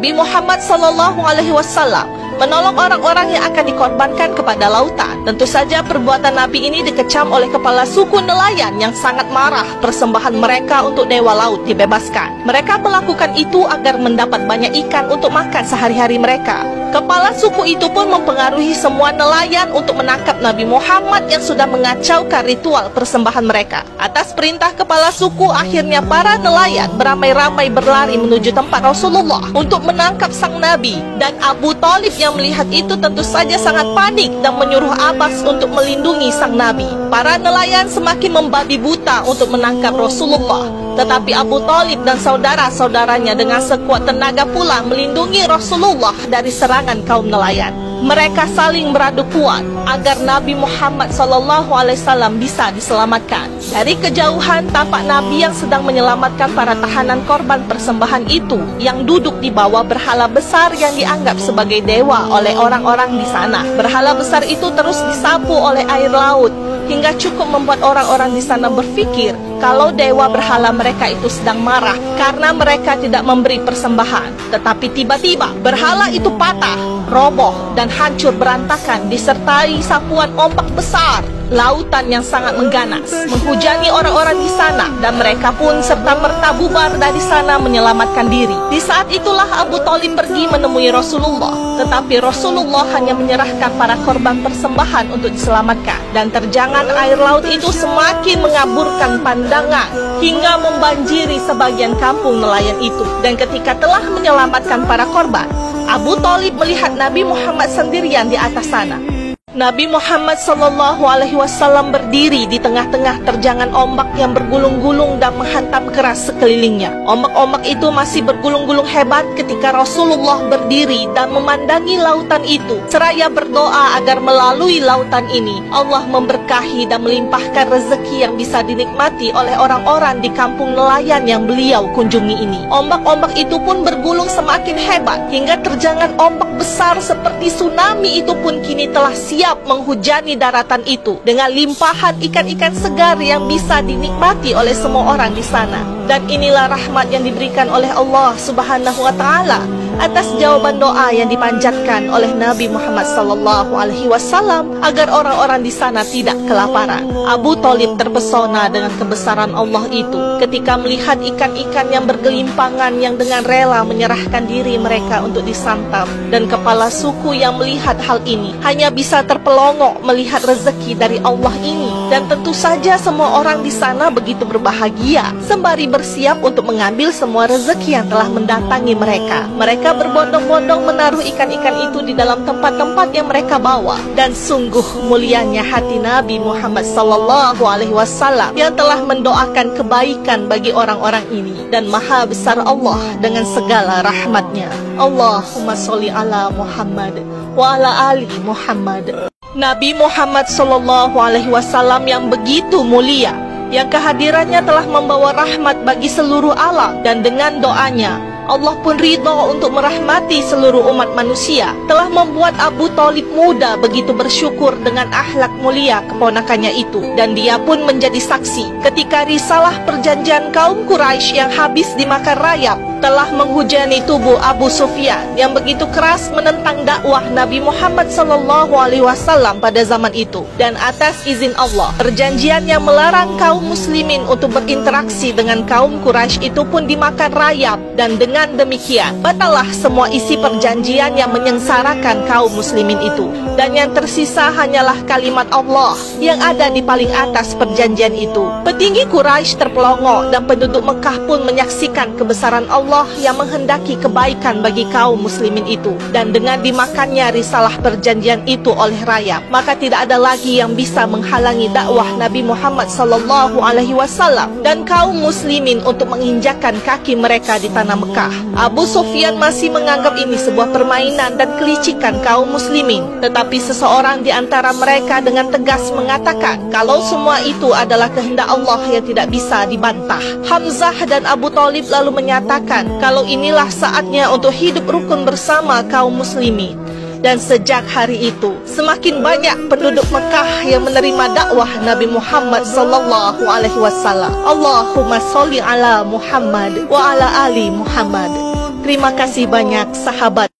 Nabi Muhammad Sallallahu Alaihi Wasallam menolong orang-orang yang akan dikorbankan kepada lautan. Tentu saja perbuatan Nabi ini dikecam oleh kepala suku nelayan yang sangat marah persembahan mereka untuk dewa laut dibebaskan. Mereka melakukan itu agar mendapat banyak ikan untuk makan sehari-hari mereka. Kepala suku itu pun mempengaruhi semua nelayan untuk menangkap Nabi Muhammad yang sudah mengacaukan ritual persembahan mereka. Atas perintah kepala suku, akhirnya para nelayan beramai-ramai berlari menuju tempat Rasulullah untuk menangkap sang Nabi. Dan Abu Talib yang melihat itu tentu saja sangat panik dan menyuruh Abbas untuk melindungi sang Nabi. Para nelayan semakin membabi buta untuk menangkap Rasulullah. Tetapi Abu Talib dan saudara-saudaranya dengan sekuat tenaga pula melindungi Rasulullah dari serangan kaum nelayan. Mereka saling beradu kuat agar Nabi Muhammad SAW bisa diselamatkan. Dari kejauhan tampak Nabi yang sedang menyelamatkan para tahanan korban persembahan itu yang duduk di bawah berhala besar yang dianggap sebagai dewa oleh orang-orang di sana. Berhala besar itu terus disapu oleh air laut hingga cukup membuat orang-orang di sana berpikir kalau dewa berhala mereka itu sedang marah karena mereka tidak memberi persembahan. Tetapi tiba-tiba berhala itu patah, roboh, dan hancur berantakan disertai sapuan ombak besar. Lautan yang sangat mengganas menghujani orang-orang di sana dan mereka pun serta merta bubar dari sana menyelamatkan diri. Di saat itulah Abu Talib pergi menemui Rasulullah, tetapi Rasulullah hanya menyerahkan para korban persembahan untuk diselamatkan dan terjangan air laut itu semakin mengaburkan pandangan hingga membanjiri sebagian kampung nelayan itu. Dan ketika telah menyelamatkan para korban, Abu Talib melihat Nabi Muhammad sendirian di atas sana. Nabi Muhammad Sallallahu Alaihi Wasallam berdiri di tengah-tengah terjangan ombak yang bergulung-gulung dan menghantam keras sekelilingnya. Ombak-ombak itu masih bergulung-gulung hebat ketika Rasulullah berdiri dan memandangi lautan itu. Seraya berdoa agar melalui lautan ini Allah memberkahi dan melimpahkan rezeki yang bisa dinikmati oleh orang-orang di kampung nelayan yang beliau kunjungi ini. Ombak-ombak itu pun bergulung semakin hebat hingga terjangan ombak besar seperti tsunami itu pun kini telah siap siap menghujani daratan itu dengan limpahan ikan-ikan segar yang bisa dinikmati oleh semua orang di sana. Dan inilah rahmat yang diberikan oleh Allah Subhanahu wa taala atas jawaban doa yang dipanjatkan oleh Nabi Muhammad sallallahu alaihi wasallam agar orang-orang di sana tidak kelaparan. Abu Talib terpesona dengan kebesaran Allah itu ketika melihat ikan-ikan yang bergelimpangan yang dengan rela menyerahkan diri mereka untuk disantap dan kepala suku yang melihat hal ini hanya bisa terpelongok melihat rezeki dari Allah ini dan tentu saja semua orang di sana begitu berbahagia sembari bersiap untuk mengambil semua rezeki yang telah mendatangi mereka. Mereka berbondong-bondong menaruh ikan-ikan itu di dalam tempat-tempat yang mereka bawa. Dan sungguh mulianya hati Nabi Muhammad sallallahu alaihi wasallam yang telah mendoakan kebaikan bagi orang-orang ini. Dan maha besar Allah dengan segala rahmatnya. Allahumma sholli ala Muhammad wa ala ali Muhammad. Nabi Muhammad sallallahu alaihi wasallam yang begitu mulia yang kehadirannya telah membawa rahmat bagi seluruh alam dan dengan doanya Allah pun ridha untuk merahmati seluruh umat manusia. Telah membuat Abu Talib muda begitu bersyukur dengan akhlak mulia keponakannya itu. Dan dia pun menjadi saksi ketika risalah perjanjian kaum Quraisy yang habis dimakan rayap telah menghujani tubuh Abu Sufyan yang begitu keras menentang dakwah Nabi Muhammad wasallam pada zaman itu. Dan atas izin Allah perjanjian yang melarang kaum muslimin untuk berinteraksi dengan kaum Quraisy itu pun dimakan rayap. Dan dengan demikian batallah semua isi perjanjian yang menyengsarakan kaum muslimin itu. Dan yang tersisa hanyalah kalimat Allah yang ada di paling atas perjanjian itu. Petinggi Quraisy terpelongok dan penduduk Mekah pun menyaksikan kebesaran Allah Allah yang menghendaki kebaikan bagi kaum muslimin itu dan dengan dimakannya risalah perjanjian itu oleh rakyat maka tidak ada lagi yang bisa menghalangi dakwah Nabi Muhammad sallallahu alaihi wasallam dan kaum muslimin untuk menginjakkan kaki mereka di tanah Mekah. Abu Sufyan masih menganggap ini sebuah permainan dan kelicikan kaum muslimin tetapi seseorang di antara mereka dengan tegas mengatakan kalau semua itu adalah kehendak Allah yang tidak bisa dibantah. Hamzah dan Abu Talib lalu menyatakan mengatakan kalau inilah saatnya untuk hidup rukun bersama kaum muslimin. Dan sejak hari itu, semakin banyak penduduk Mekah yang menerima dakwah Nabi Muhammad sallallahu alaihi wasallam. Allahumma sholli ala Muhammad wa ala ali Muhammad. Terima kasih banyak sahabat.